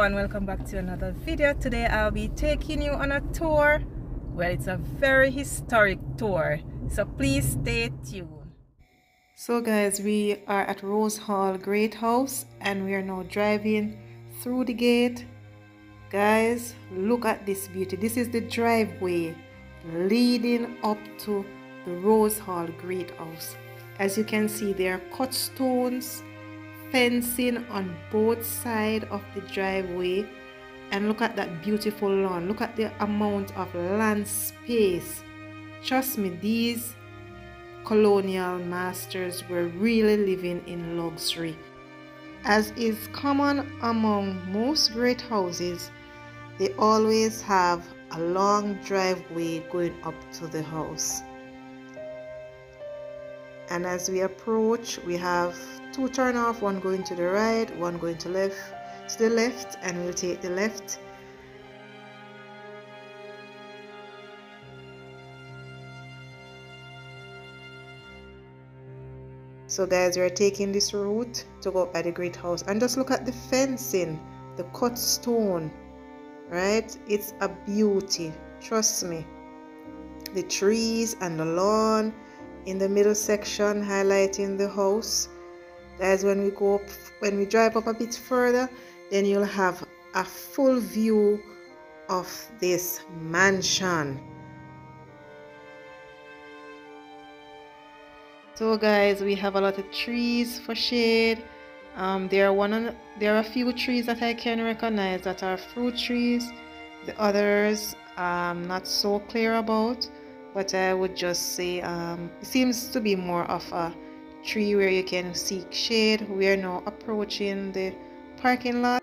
everyone. Welcome back to another video. Today i'll be taking you on a tour. Well it's a very historic tour so please stay tuned. So guys we are at rose hall great house and we are now driving through the gate guys look at this beauty. This is the driveway leading up to the rose hall great house. As you can see there are cut stones fencing on both sides of the driveway. And look at that beautiful lawn. Look at the amount of land space. Trust me these colonial masters were really living in luxury. As is common among most great houses they always have a long driveway going up to the house. And as we approach we have two turn off one going to the right one going to left to the left and we'll take the left. So guys we're taking this route to go up by the great house and just look at the fencing the cut stone right? It's a beauty trust me. The trees and the lawn in the middle section highlighting the house. Guys when we go up when we drive up a bit further then you'll have a full view of this mansion. So guys we have a lot of trees for shade um, there are one there are a few trees that I can recognize that are fruit trees. The others I'm not so clear about but I would just say um, it seems to be more of a tree where you can seek shade. We are now approaching the parking lot.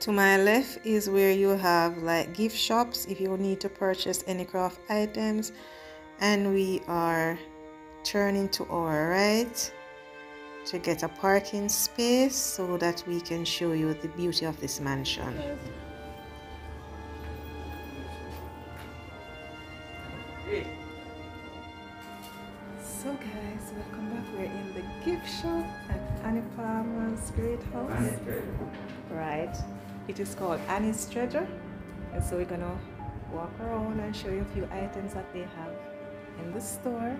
To my left is where you have like gift shops if you need to purchase any craft items. And we are turning to our right to get a parking space so that we can show you the beauty of this mansion. So guys welcome back. We're in the gift shop at Annie Palmer's great house. Right. It is called Annie's treasure. And so we're gonna walk around and show you a few items that they have in the store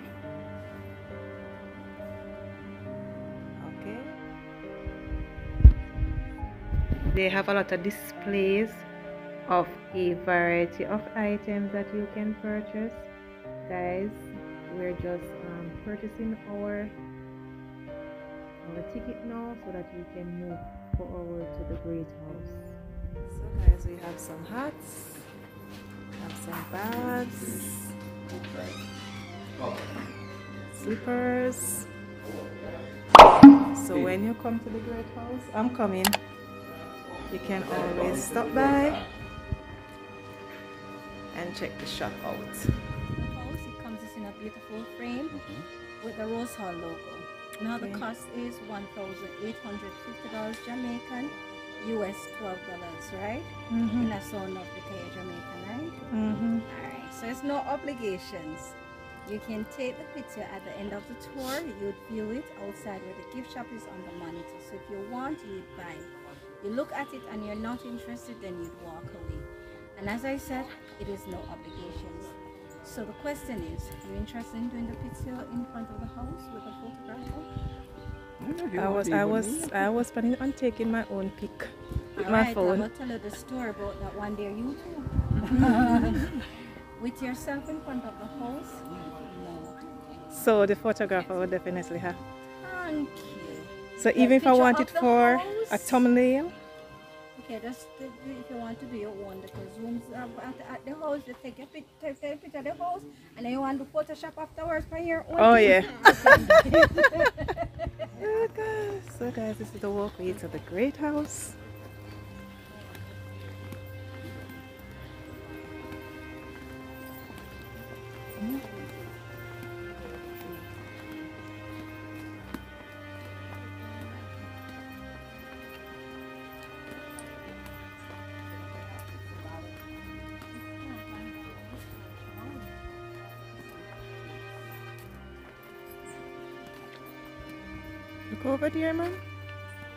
they have a lot of displays of a variety of items that you can purchase. Guys we're just um, purchasing our our ticket now so that we can move forward to the great house. So guys we have some hats have some bags slippers. So when you come to the great house i'm coming you can always stop by and check the shop out The house It comes in a beautiful frame mm -hmm. with the Rose Hall logo. Now okay. the cost is $1,850 Jamaican, US $12, right? Mm -hmm. In a zone of the Jamaican, right? Mm -hmm. Alright, so it's no obligations. You can take the picture at the end of the tour. You'd view it outside where the gift shop is on the monitor. So if you want, you'd buy. You look at it and you're not interested, then you'd walk away. And as I said, it is no obligations. So the question is, are you interested in doing the picture in front of the house with a photographer? I was I was I was planning on taking my own pic with All my right, phone. I'm gonna tell you the story about that one day you too. with yourself in front of the house? No. So the photographer would definitely have. Thank you. So even if I want it for house? a thumbnail? Okay, just if you want to do your own because rooms um, at, at the house, you take a, pic, take a picture of the house and then you want to Photoshop afterwards for your own. Oh, yeah. Oh, so, guys, this is the walkway to the great house.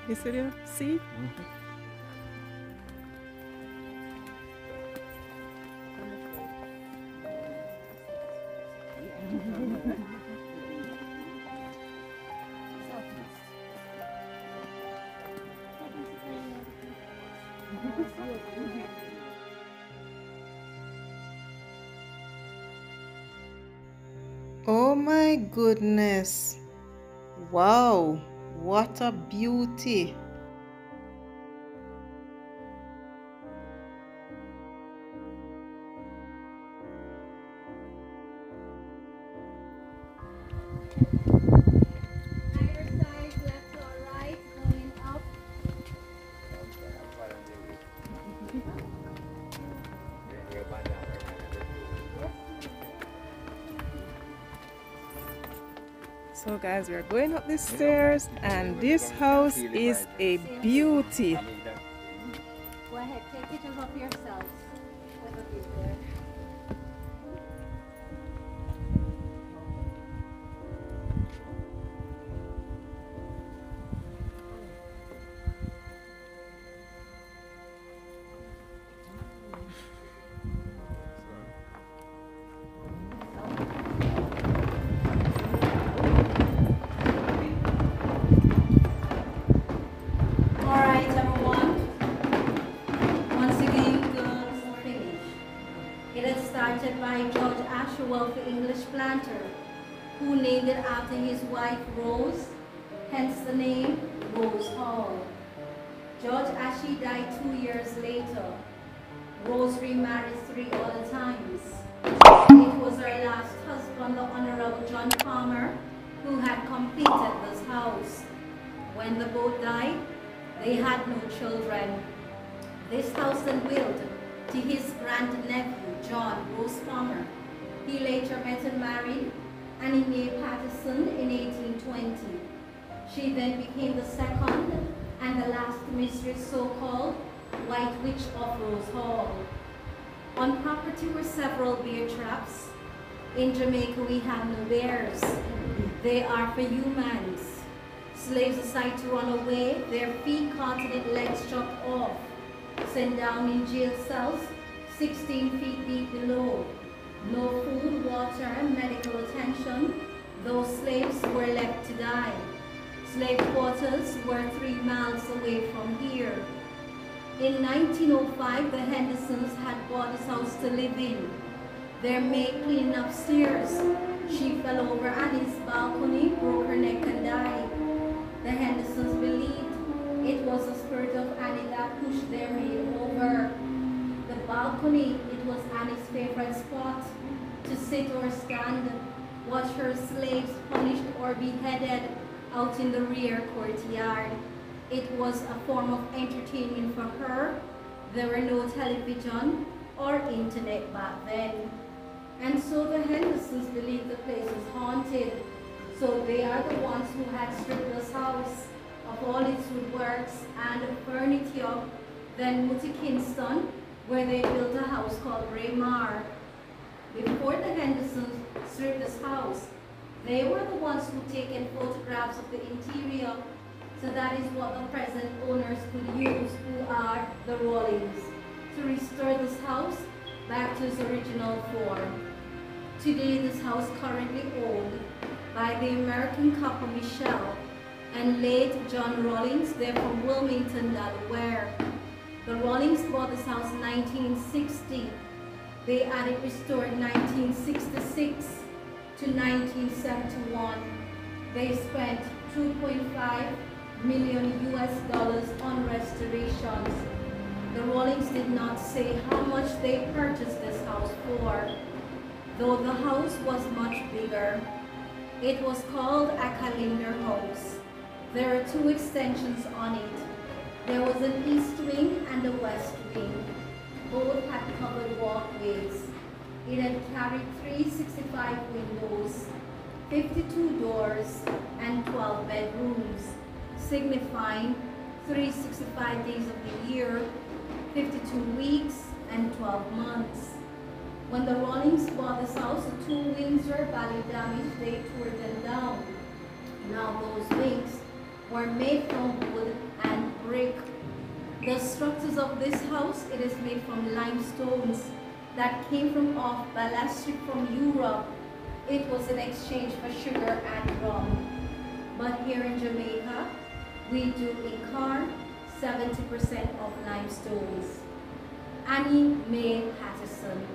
You see the sea? Mm -hmm. Oh my goodness. Wow, what a beauty. So guys we're going up the stairs and this house is a beauty. Go ahead take pictures of yourselves This house then built to his grandnephew, John Rose Palmer. He later met and married Annie Mae Patterson in 1820. She then became the second and the last mistress so-called White Witch of Rose Hall. On property were several bear traps. In Jamaica we have no bears. They are for humans. Slaves decide to run away, their feet caught and legs chopped off, sent down in jail cells 16 feet deep below no food, water, medical attention, those slaves were left to die. Slave quarters were three miles away from here. In 1905, the Hendersons had bought this house to live in. Their maid cleaning upstairs. She fell over Annie's balcony, broke her neck and died. The Hendersons believed it was the spirit of Annie that pushed their over. The balcony It was Annie's favorite spot to sit or stand, watch her slaves punished or beheaded out in the rear courtyard. It was a form of entertainment for her. There were no television or internet back then. And so the Hendersons believed the place was haunted. So they are the ones who had stripped this house of all its woodworks and furniture. Then moved to Kingston where they built a house called Braemar. Before the Hendersons stripped this house, they were the ones who taken photographs of the interior, so that is what the present owners could use, who are the Rollins, to restore this house back to its original form. Today, this house currently owned by the American couple Michelle and late John Rollins. They're from Wilmington, Delaware. The Rollins bought this house in 1960. They had it restored 1966 to 1971. They spent 2.5 million US dollars on restorations. The Rollins did not say how much they purchased this house for, though the house was much bigger. It was called a Callender House. There are two extensions on it. There was an east wing and a west wing. Both had covered walkways. It had carried 365 windows, 52 doors, and 12 bedrooms, signifying 365 days of the year, 52 weeks, and 12 months. When the Rollins bought this house, the two wings were badly damaged. They tore them down. Now those wings were made from wood and brick. The structures of this house, it is made from limestones that came from off ballast ship from Europe. It was in exchange for sugar and rum. But here in Jamaica, we do in car 70% of limestones. Annie Mae Patterson.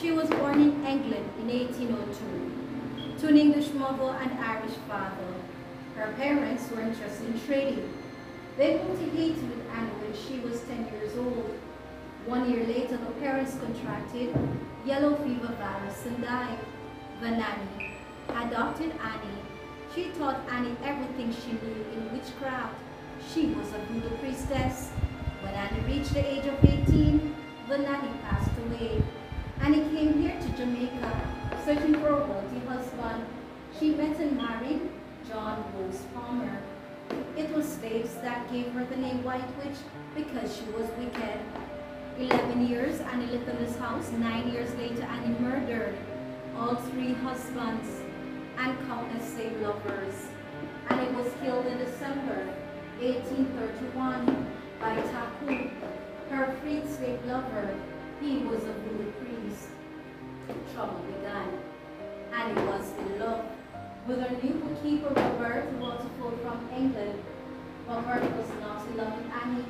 She was born in England in 1802 to an English mother and Irish father. Her parents were interested in trading. They moved to Haiti with Annie when she was 10 years old. One year later, the parents contracted yellow fever virus and died. The nanny adopted Annie. She taught Annie everything she knew in witchcraft. She was a voodoo priestess. When Annie reached the age of 18, the nanny passed away. Annie came here to Jamaica searching for a wealthy husband. She met and married John Rose Palmer. It was slaves that gave her the name White Witch because she was wicked. Eleven years Annie lived in this house. Nine years later Annie murdered all three husbands and countless slave lovers. Annie was killed in December 1831 by Taku, her freed slave lover. He was a voodoo priest. Trouble began. Annie was in love with her new bookkeeper Robert, who was from England. Robert was not in love with Annie.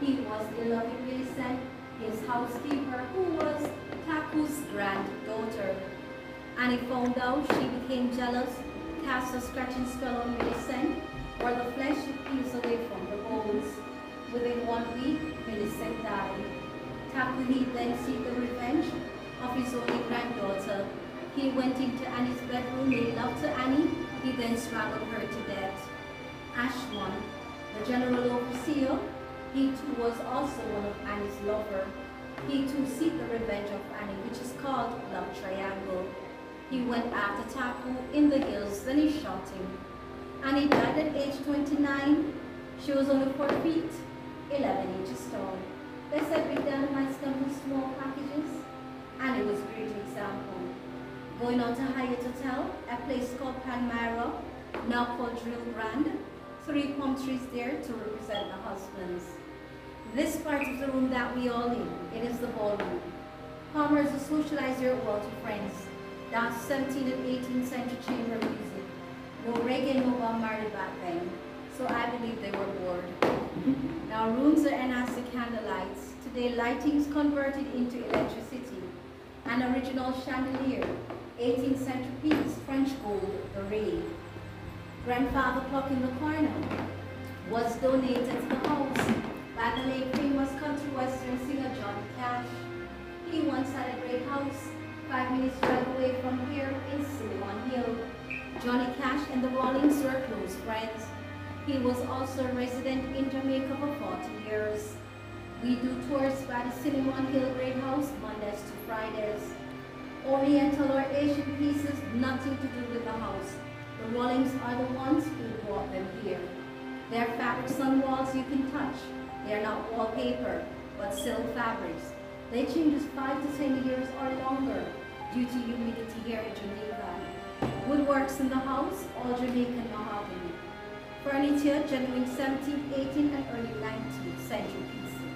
He was in love with Millicent, his housekeeper, who was Taku's granddaughter. Annie found out she became jealous, cast a scratching spell on Millicent, where the flesh peels away from the bones. Within one week, Millicent died. Taku he then seek the revenge of his only granddaughter. He went into Annie's bedroom, made love to Annie, he then strangled her to death. Ashman, the general overseer, he too was also one of Annie's lover. He too seek the revenge of Annie, which is called Love Triangle. He went after Taku in the hills, then he shot him. Annie died at age 29. She was only 4 feet, 11 inches tall. They said big dynamites come in small packages, and it was a great example. Going on to Hyatt Hotel, a place called Palmyra, now called Drill Grand, three palm trees there to represent the husbands. This part of the room that we all in, it is the ballroom. Palmer is a socializer of wealthy friends. That's 17th and 18th century chamber music. No reggae, no Bob Marley back then. So I believe they were bored. Now rooms are NRC candlelights. Today lighting is converted into electricity. An original chandelier, 18th century piece, French gold, the. Grandfather clock in the corner was donated to the house by the late famous country western singer Johnny Cash. He once had a great house, five minutes drive away from here in Cinnamon Hill. Johnny Cash and the Rollins were close friends. He was also a resident in Jamaica for 40 years. We do tours by the Cinnamon Hill Great House Mondays to Fridays. Oriental or Asian pieces, nothing to do with the house. The Rollins are the ones who brought them here. Their fabrics on walls you can touch. They are not wallpaper, but silk fabrics. They change 5 to 10 years or longer due to humidity here in Jamaica. Woodworks in the house, all Jamaican mahogany. Furniture, genuine 17th, 18th, and early 19th century pieces.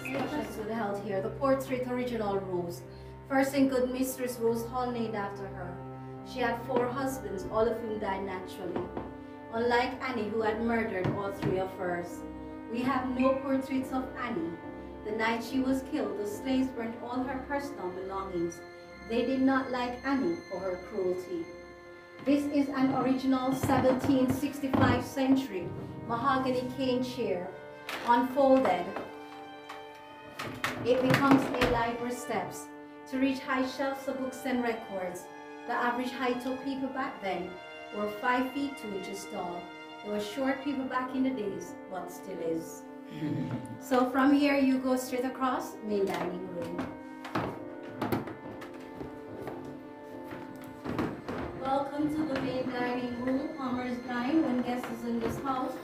Structures would held here. The portrait original Rose. First in good Mistress Rose Hall named after her. She had four husbands, all of whom died naturally. Unlike Annie, who had murdered all three of hers. We have no portraits of Annie. The night she was killed, the slaves burned all her personal belongings. They did not like Annie for her cruelty. This is an original 1765 century mahogany cane chair, unfolded. It becomes a library steps to reach high shelves of books and records. The average height of people back then were 5 feet 2 inches tall. There were short people back in the days, but still is. so from here you go straight across main dining room. Welcome to the main dining room, Palmer's Dine, when guests is in this house.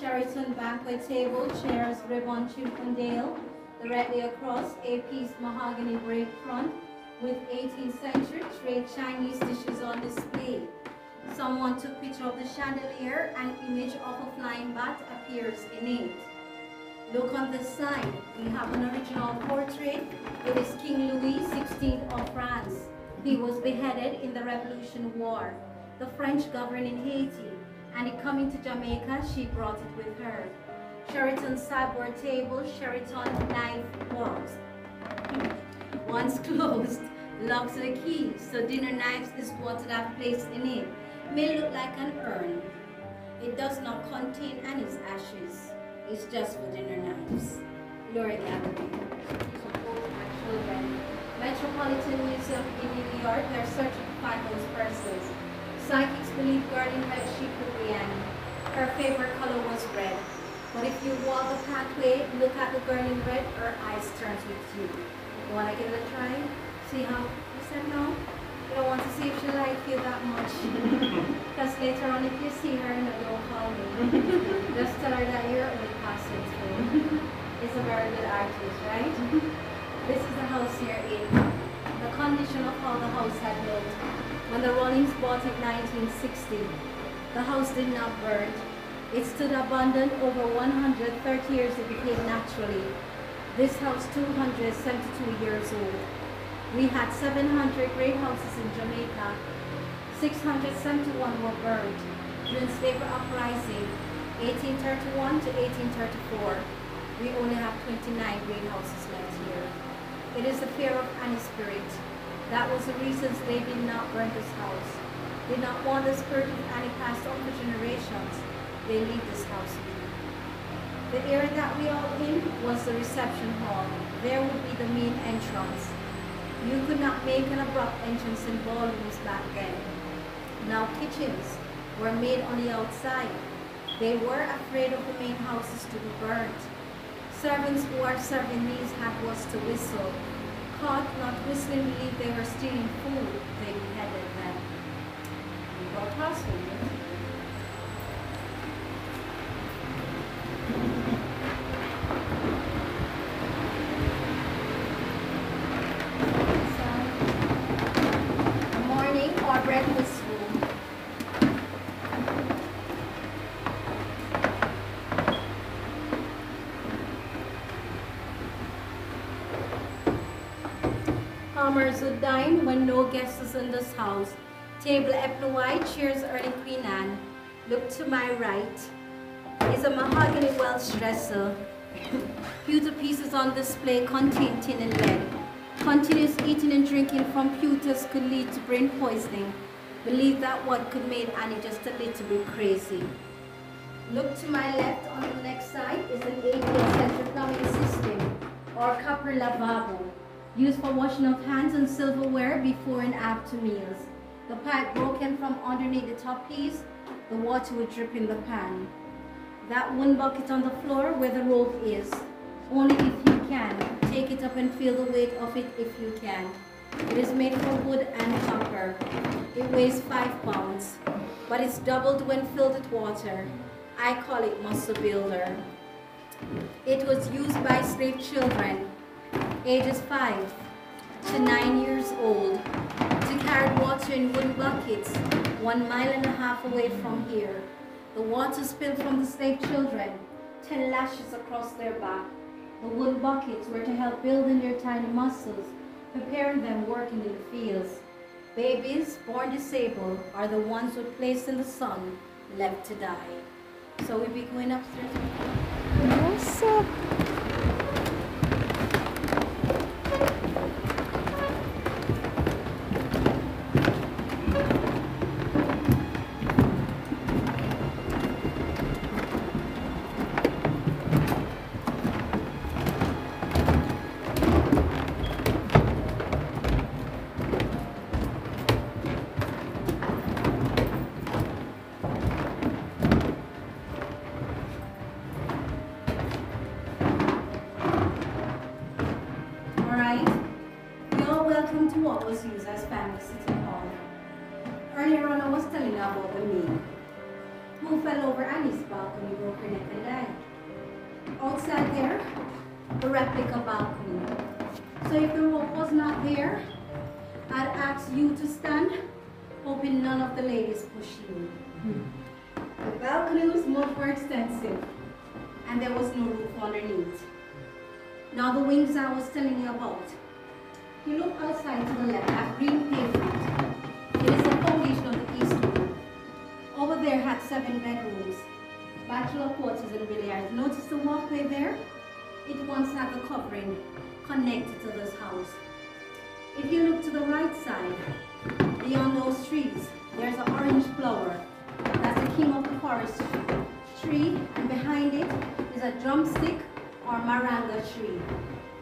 Sheraton banquet table, chairs, ribbon, Chippendale. Directly across, a piece mahogany break front with 18th century trade Chinese dishes on display. Someone took picture of the chandelier and image of a flying bat appears in it. Look on this side. We have an original portrait. It is King Louis XVI of France. He was beheaded in the Revolution War. The French governed in Haiti, and it coming to Jamaica, she brought it with her. Sheraton sideboard table, Sheraton knife box. Once closed, locks the key, so dinner knives is what I've placed in it. May look like an urn. It does not contain any ashes. It's just for dinner knives. Laura Gallery. children. Metropolitan Museum in New York, they're searching to find those persons. Psychics believe Guardian Red Sheep could be Annie. Her favorite color was red. But if you walk the pathway, look at the Guardian Red, her eyes turns with you. You wanna give it a try? See how you said no? You don't want to see if she likes you that much. Because later on, if you see her, no, don't call me. Just tell her that you're only passing through. It's a very good artist, right? This is the house here in the condition of how the house had built. When the Rollins bought it in 1960, the house did not burn. It stood abandoned over 130 years it became naturally. This house 272 years old. We had 700 great houses in Jamaica. 671 were burned during slavery uprising, 1831 to 1834. We only have 29 great houses left here. It is the fear of any spirit. That was the reason they did not burn this house. They did not want the spirit of passed on for generations. They leave this house The area that we are in was the reception hall. There would be the main entrance. You could not make an abrupt entrance in ballrooms back then. Now kitchens were made on the outside. They were afraid of the main houses to be burnt. Servants who are serving these had was to whistle. Caught not whistling believed they were stealing food. They beheaded them. We got Farmers would dine when no guests is in this house. Table white, cheers early Queen Anne. Look to my right is a mahogany Welsh dresser. Pewter pieces on display contain tin and lead. Continuous eating and drinking from pewters could lead to brain poisoning. Believe that what could make Annie just a little bit crazy. Look to my left on the next side is an 18th century plumbing system or copper lavabo used for washing of hands and silverware before and after meals. The pipe broken from underneath the top piece, the water would drip in the pan. That one bucket on the floor where the rope is, only if you can. Take it up and feel the weight of it if you can. It is made from wood and copper. It weighs five pounds, but it's doubled when filled with water. I call it muscle builder. It was used by slave children ages 5 to 9 years old, to carry water in wooden buckets one mile and a half away from here. The water spilled from the slave children, 10 lashes across their back. The wooden buckets were to help building their tiny muscles, preparing them working in the fields. Babies born disabled are the ones who placed in the sun, left to die. So we'll be going upstairs. What's up? always use as family city hall. Earlier on, I was telling about the maid who fell over Annie's balcony, broke her neck and died. Outside there, the replica balcony. So if the rope was not there, I'd ask you to stand, hoping none of the ladies push you. Hmm. The balcony was much more extensive, and there was no roof underneath. Now the wings I was telling you about, you look outside to the left, that green pavement. It is the foundation of the east wing. Over there had seven bedrooms, bachelor quarters and billiards. Notice the walkway there? It once had the covering connected to this house. If you look to the right side, beyond those trees, there's an orange flower. That's the king of the forest tree, and behind it is a drumstick or moringa tree.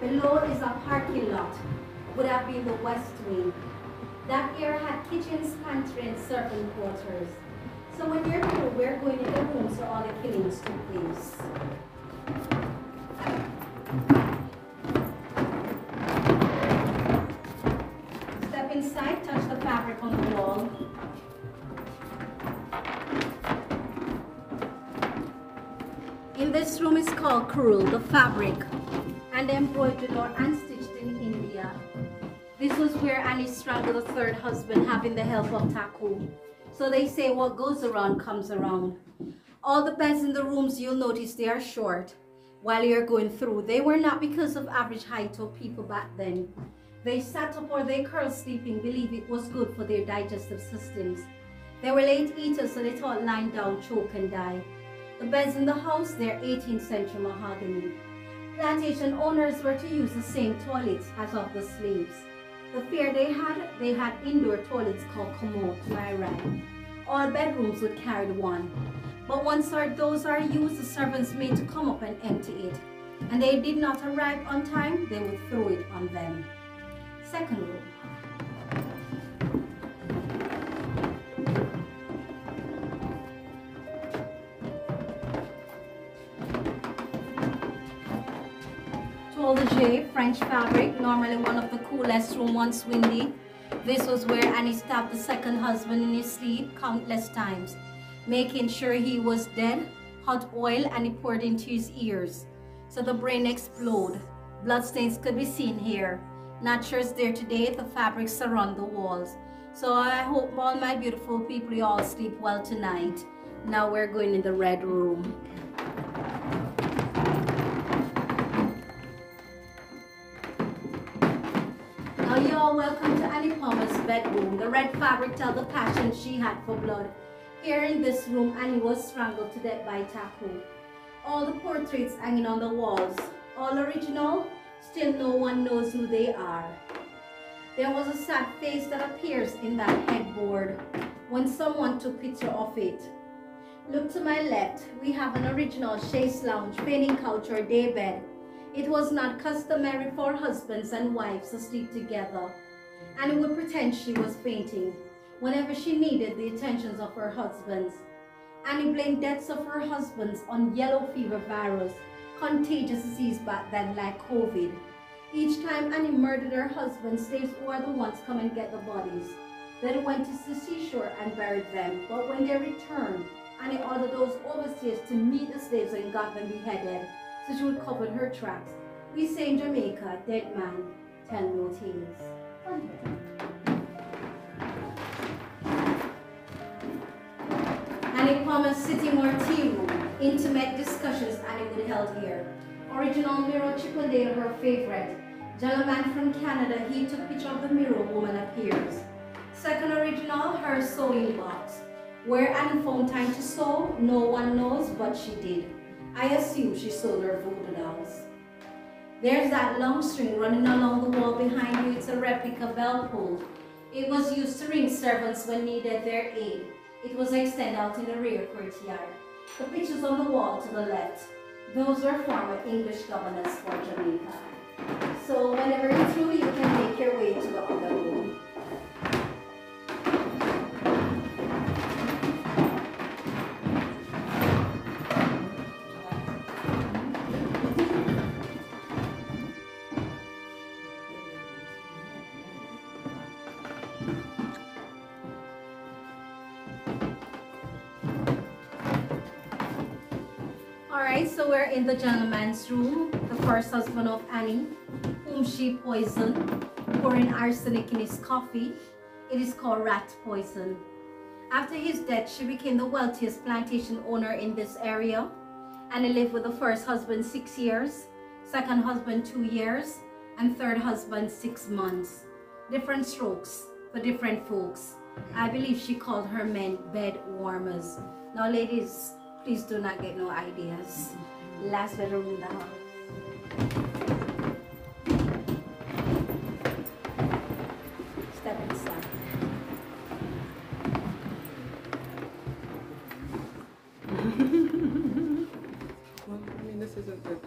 Below is a parking lot, would have been the west wing. That area had kitchens, pantry, and servant quarters. So when you're here, we're going to the rooms where all the killings took place. Step inside, touch the fabric on the wall. In this room is called Crewel, the fabric, and embroidered or India. This was where Annie strangled the third husband, having the help of Taku. So they say what goes around comes around. All the beds in the rooms, you'll notice they are short while you're going through. They were not because of average height of people back then. They sat up or they curled sleeping, believe it was good for their digestive systems. They were late eaters, so they thought lying down, choke and die. The beds in the house, they're 18th century mahogany. Plantation owners were to use the same toilets as of the slaves. The fear they had, they had indoor toilets called commode, to my right. All bedrooms would carry one. But once our, those are used, the servants made to come up and empty it. And they did not arrive on time, they would throw it on them. Second room. French fabric, normally one of the coolest room once windy. This was where Annie stabbed the second husband in his sleep countless times, making sure he was dead, hot oil, and poured into his ears. So the brain explode. Bloodstains could be seen here. Not sure it's there today, the fabrics surround the walls. So I hope all my beautiful people, you all sleep well tonight. Now we're going in the red room. Welcome to Annie Palmer's bedroom. The red fabric tells the passion she had for blood. Here in this room, Annie was strangled to death by Taku. All the portraits hanging on the walls, all original, still no one knows who they are. There was a sad face that appears in that headboard when someone took picture of it. Look to my left, we have an original chaise lounge, fainting couch or daybed. It was not customary for husbands and wives to sleep together, and would pretend she was fainting whenever she needed the attentions of her husbands. Annie blamed deaths of her husbands on yellow fever virus, contagious disease back then like COVID. Each time Annie murdered her husband, slaves were the ones come and get the bodies. Then went to the seashore and buried them. But when they returned, Annie ordered those overseers to meet the slaves and got them beheaded, so she would cover her tracks. We say in Jamaica, dead man, tell no tales. Palmer's sitting or tea room, intimate discussions Annie would held here. Original mirror Chippendale, her favorite. Gentleman from Canada, he took picture of the mirror woman appears. Second original, her sewing box. Where Annie found time to sew, no one knows, but she did. I assume she sold her voodoo dolls. There's that long string running along the wall behind you. It's a replica bell pull. It was used to ring servants when needed their aid. It was extended out in the rear courtyard. The pictures on the wall to the left, those were former English governors for Jamaica. So whenever you're through, you can make your way Alright, so we're in the gentleman's room, the first husband of Annie, whom she poisoned, pouring arsenic in his coffee. It is called rat poison. After his death, she became the wealthiest plantation owner in this area. And he lived with the first husband six years, second husband two years, and third husband six months. Different strokes for different folks. I believe she called her men bed warmers. Now ladies, please do not get no ideas. Last bedroom in the house. Step inside. well, I mean, this isn't the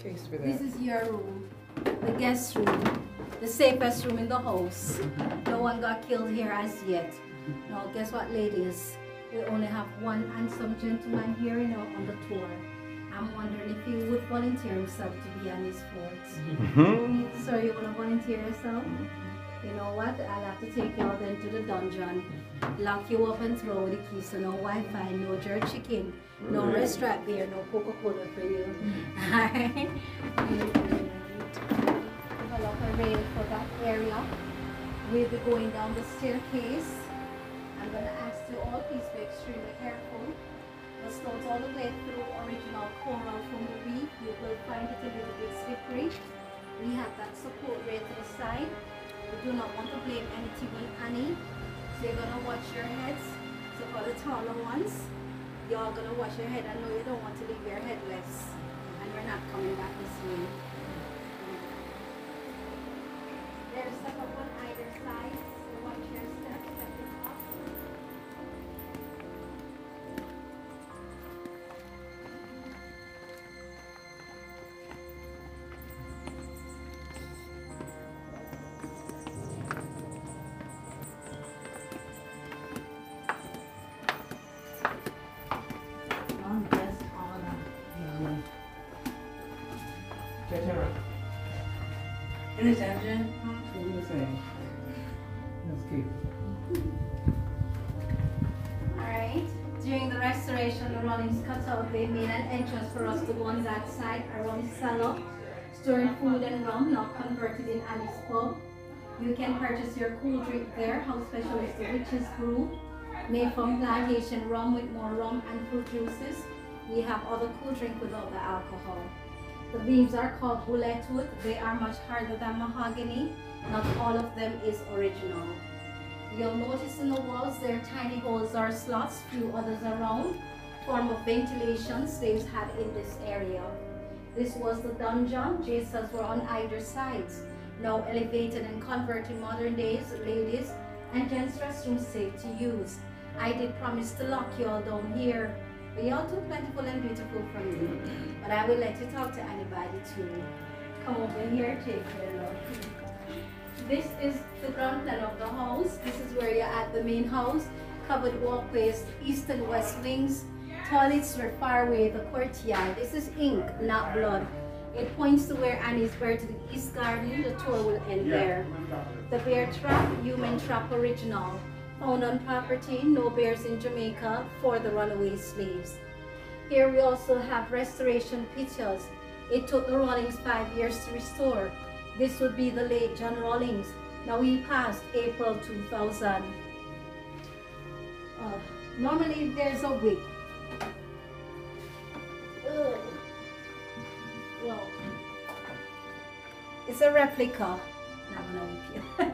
case for that. This is your room, the guest room, the safest room in the house. No one got killed here as yet. Now, guess what, ladies? We only have one handsome gentleman here you know, on the tour. I'm wondering if he would volunteer himself to be on his fort. Mm-hmm. so you want to volunteer yourself? You know what? I'll have to take you out then to the dungeon, lock you up and throw the keys. So no Wi-Fi, no jerk chicken, no right. restaurant beer, no Coca-Cola for you. Alright. Develop a rail for that area. We'll be going down the staircase. I'm gonna ask you all please be extremely careful. The stones all the way through original coral from the reef. You will find it a little bit slippery. We have that support rail to the side. We do not want to blame anything on Annie. So you're gonna watch your heads. So for the taller ones, you're gonna wash your head. I know you don't want to leave your head less. And we're not coming back this way. There's stuff They made an entrance for us to go on that side around cellar, storing food and rum, now converted in Annie's pub. You can purchase your cool drink there. how special is the Witch's Brew, made from plantation rum with more rum and fruit juices. We have other cool drink without the alcohol. The beams are called bullet wood. They are much harder than mahogany. Not all of them is original. You'll notice in the walls there are tiny holes or slots, few others around. Form of ventilation slaves had in this area. This was the dungeon. Jesus were on either sides. Now elevated and converted modern days, ladies and gents restroom safe to use. I did promise to lock you all down here but you're too plentiful and beautiful for me. But I will let you talk to anybody too. Come over here, take care, love. This is the ground plan of the house. This is where you're at the main house. Covered walkways, east and west wings. Toilets were far away, the courtyard. This is ink, not blood. It points to where Annie's buried to the east garden. The tour will end there. The bear trap, human trap original found on property, no bears in Jamaica for the runaway slaves. Here we also have restoration pictures. It took the Rollins five years to restore. This would be the late John Rollins. Now we passed April 2000. Uh, normally there's a wig. It's a replica.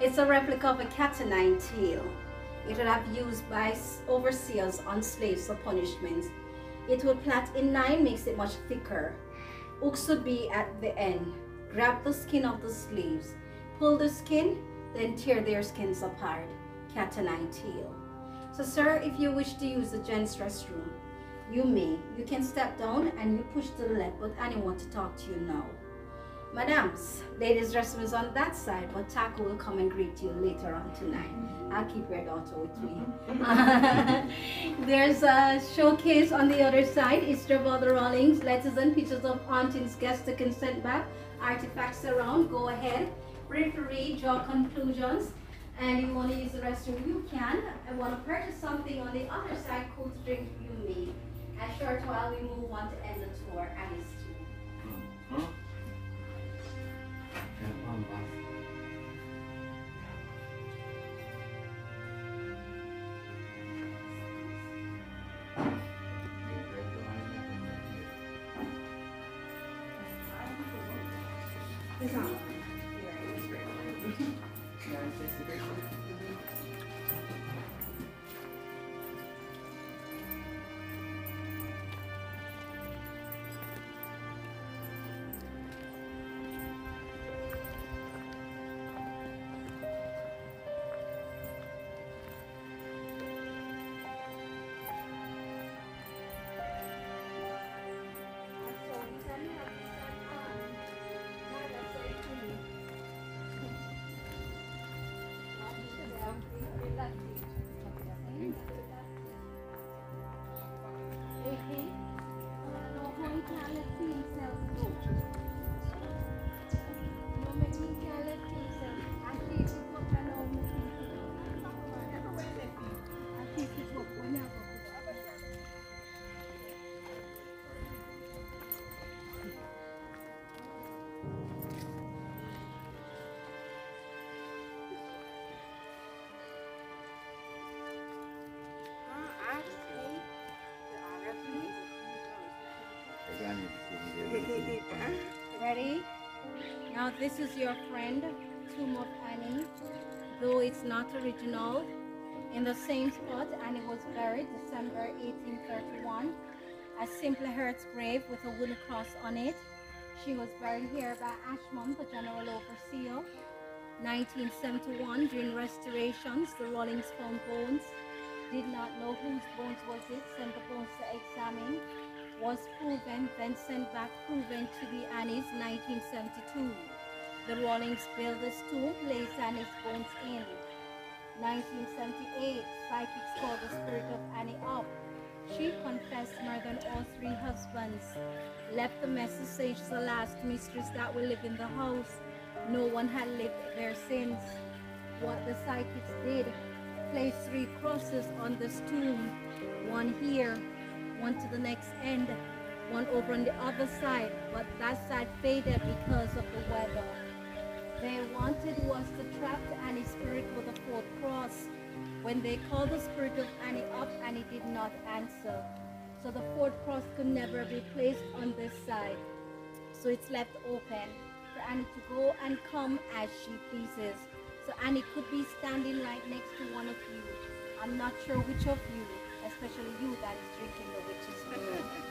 It's a replica of a cat nine tail. It would have used by overseers on slaves for punishment. It would plait in nine, makes it much thicker. Hooks would be at the end. Grab the skin of the slaves, pull the skin, then tear their skins apart. Cat nine tail. So sir, if you wish to use the gents restroom, you may. You can step down and you push to the left, but I want to talk to you now. Madams, ladies' restroom is on that side, but Taku will come and greet you later on tonight. I'll keep your daughter with me. There's a showcase on the other side. All the Rollins, letters and pictures of auntie's guests to consent back, artifacts around. Go ahead, read, draw conclusions. And you want to use the restroom, you can. I want to purchase something on the other side, cold drink, you may. A short while we move on to end the tour, Alice hmm. hmm. too. Now this is your friend, Tomb of Annie. Though it's not original, in the same spot Annie was buried December 1831. A simple hearth grave with a wooden cross on it. She was buried here by Ashman, the general overseer. 1971, during restorations, the Rollins found bones. Did not know whose bones was it, sent the bones to examine was proven, then sent back proven to be Annie's 1972. The Rollins built this tomb, placed Annie's bones in. 1978, psychics called the spirit of Annie up. She confessed more than all three husbands, left the message she's the last mistress that will live in the house. No one had lived there since. What the psychics did, placed three crosses on this tomb, one here, one to the next end, one over on the other side, but that side faded because of the weather. They wanted was to trap Annie's spirit with a fourth cross. When they called the spirit of Annie up, Annie did not answer. So the fourth cross could never be placed on this side. So it's left open for Annie to go and come as she pleases. So Annie could be standing right next to one of you. I'm not sure which of you especially you that is drinking the witch's brew.